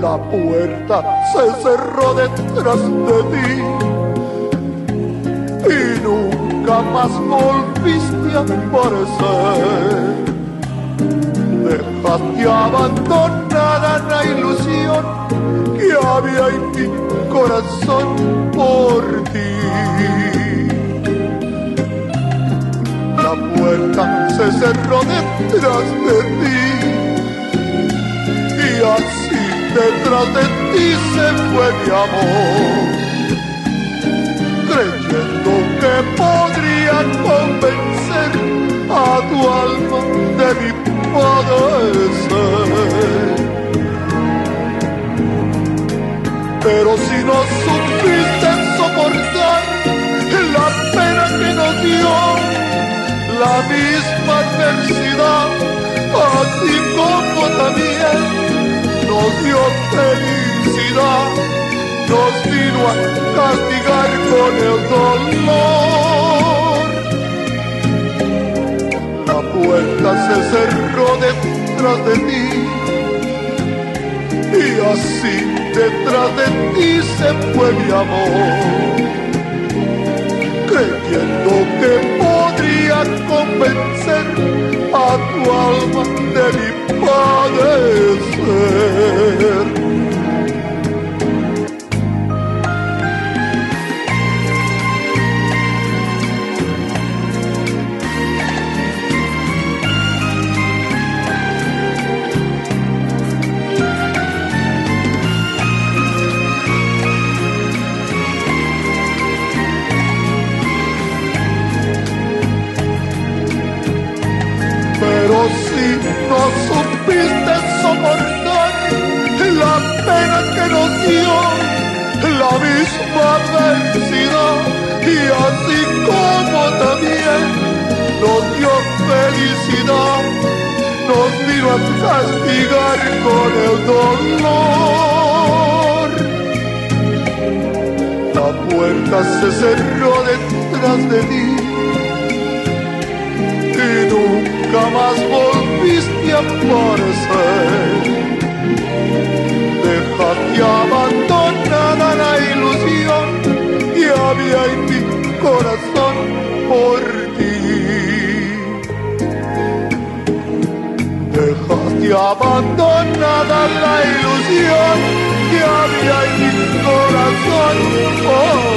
La puerta se cerró detrás de ti y nunca más volviste a aparecer. Dejaste abandonada la ilusión que había en mi corazón por ti. La puerta se cerró detrás de ti de ti se fue mi amor, creyendo que podría convencer a tu alma de mi padecer. Pero si no supiste soportar la pena que nos dio la misma adversidad, así como también nos dio felicidad, nos vino a castigar con el dolor. La puerta se cerró detrás de ti y así detrás de ti se fue mi amor, creyendo que podría convencer a tu alma de mi padecer. Pero si no supiste soportar nos dio la misma adversidad y así como también nos dio felicidad, nos vino a castigar con el dolor. La puerta se cerró detrás de ti y nunca más volviste a aparecer. te abandonada la ilusión que había en mi corazón por ti. Dejaste abandonada la ilusión que había en mi corazón por ti.